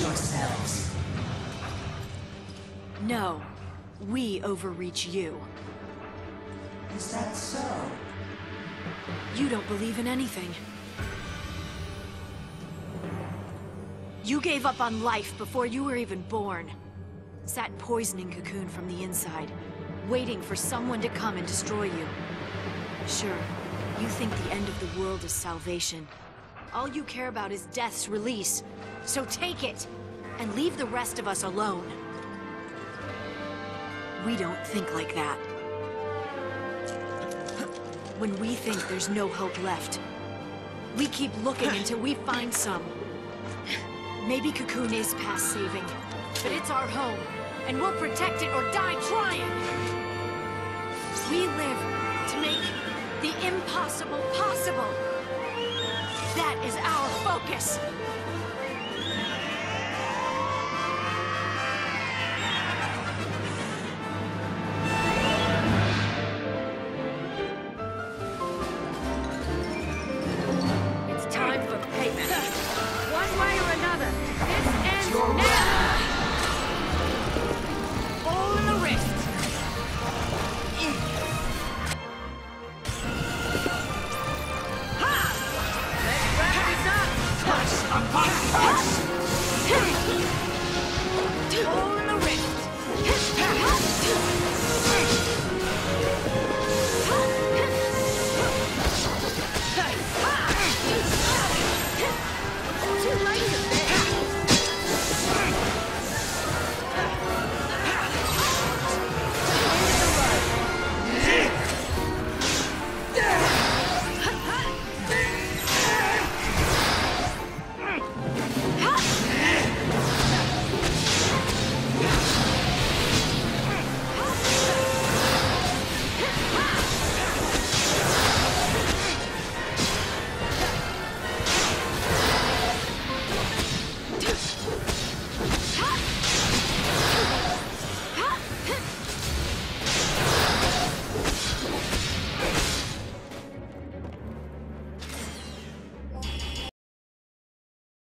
yourselves. No, we overreach you. Is that so? You don't believe in anything. You gave up on life before you were even born. Sat poisoning Cocoon from the inside, waiting for someone to come and destroy you. Sure, you think the end of the world is salvation, all you care about is Death's release. So take it, and leave the rest of us alone. We don't think like that. When we think there's no hope left, we keep looking until we find some. Maybe Cocoon is past saving, but it's our home, and we'll protect it or die trying! We live to make the impossible possible! That is our focus! I'm coming!